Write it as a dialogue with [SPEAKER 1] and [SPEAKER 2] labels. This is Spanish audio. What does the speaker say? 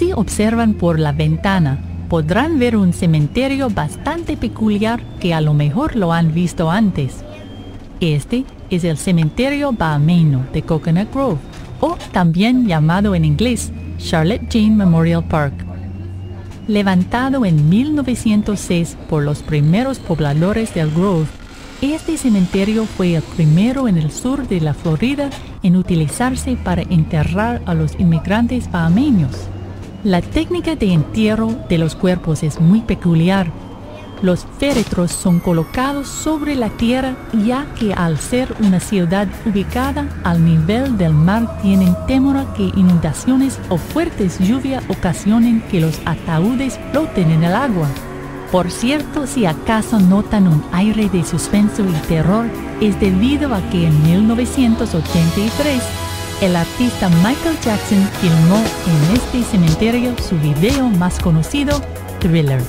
[SPEAKER 1] Si observan por la ventana, podrán ver un cementerio bastante peculiar que a lo mejor lo han visto antes. Este es el cementerio bahameño de Coconut Grove, o también llamado en inglés Charlotte Jane Memorial Park. Levantado en 1906 por los primeros pobladores del Grove, este cementerio fue el primero en el sur de la Florida en utilizarse para enterrar a los inmigrantes bahameños. La técnica de entierro de los cuerpos es muy peculiar. Los féretros son colocados sobre la tierra ya que al ser una ciudad ubicada al nivel del mar tienen temor a que inundaciones o fuertes lluvias ocasionen que los ataúdes floten en el agua. Por cierto, si acaso notan un aire de suspenso y terror, es debido a que en 1983 el artista Michael Jackson filmó en este cementerio su video más conocido, Thriller.